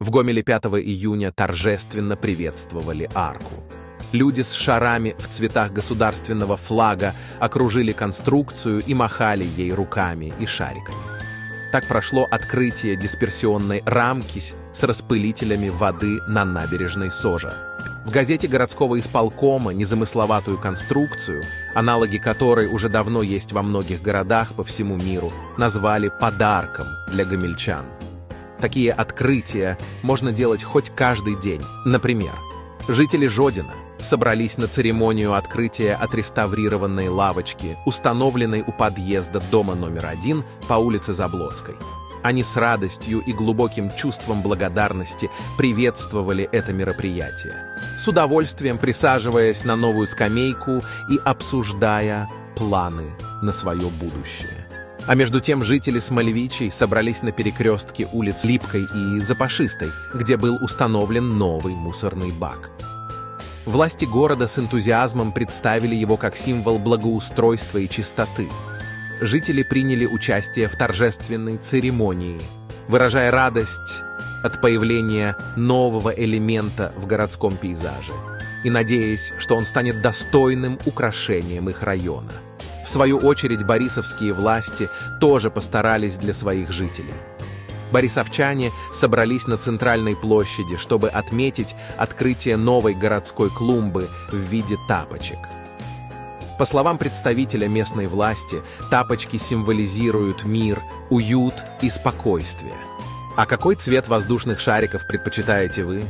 В Гомеле 5 июня торжественно приветствовали арку. Люди с шарами в цветах государственного флага окружили конструкцию и махали ей руками и шариками. Так прошло открытие дисперсионной рамки с распылителями воды на набережной Сожа. В газете городского исполкома незамысловатую конструкцию, аналоги которой уже давно есть во многих городах по всему миру, назвали «подарком» для гомельчан. Такие открытия можно делать хоть каждый день. Например, жители Жодина – собрались на церемонию открытия отреставрированной лавочки, установленной у подъезда дома номер один по улице Заблоцкой. Они с радостью и глубоким чувством благодарности приветствовали это мероприятие, с удовольствием присаживаясь на новую скамейку и обсуждая планы на свое будущее. А между тем жители Смолевичей собрались на перекрестке улиц Липкой и Запашистой, где был установлен новый мусорный бак. Власти города с энтузиазмом представили его как символ благоустройства и чистоты. Жители приняли участие в торжественной церемонии, выражая радость от появления нового элемента в городском пейзаже и надеясь, что он станет достойным украшением их района. В свою очередь борисовские власти тоже постарались для своих жителей – Борисовчане собрались на центральной площади, чтобы отметить открытие новой городской клумбы в виде тапочек. По словам представителя местной власти, тапочки символизируют мир, уют и спокойствие. А какой цвет воздушных шариков предпочитаете вы?